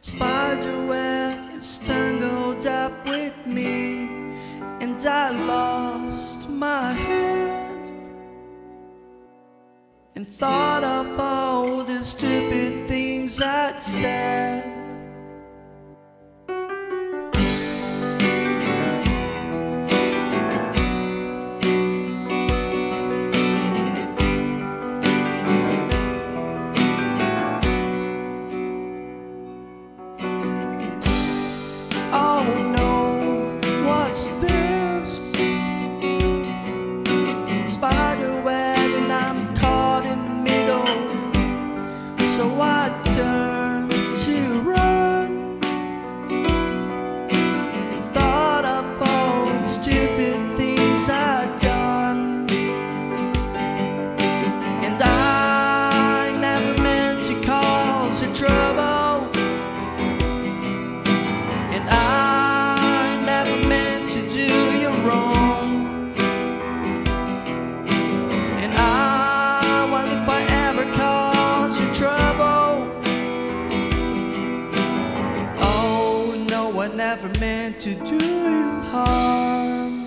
Spiderweb is tangled up with me, and I lost my head and thought of all the stupid things I'd said. never meant to do you harm.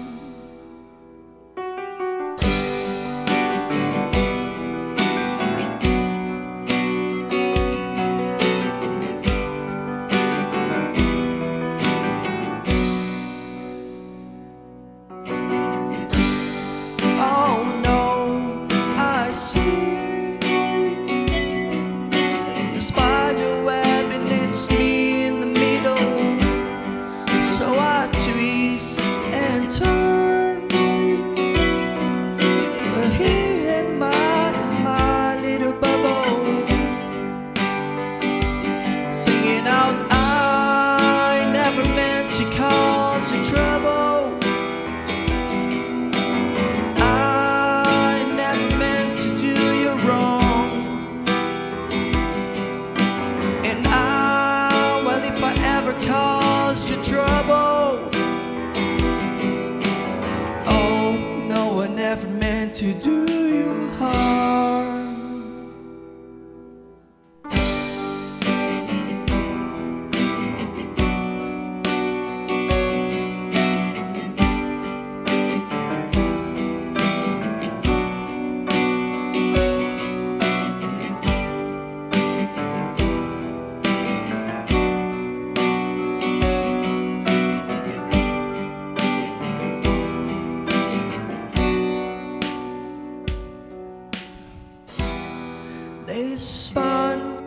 respond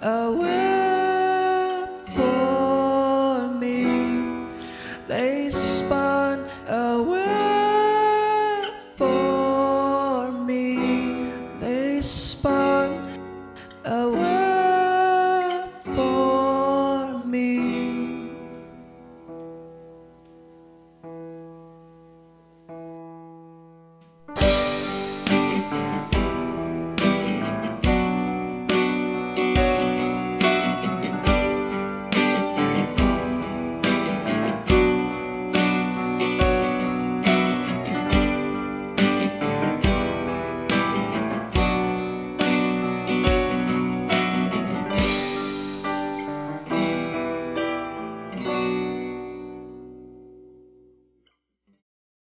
away.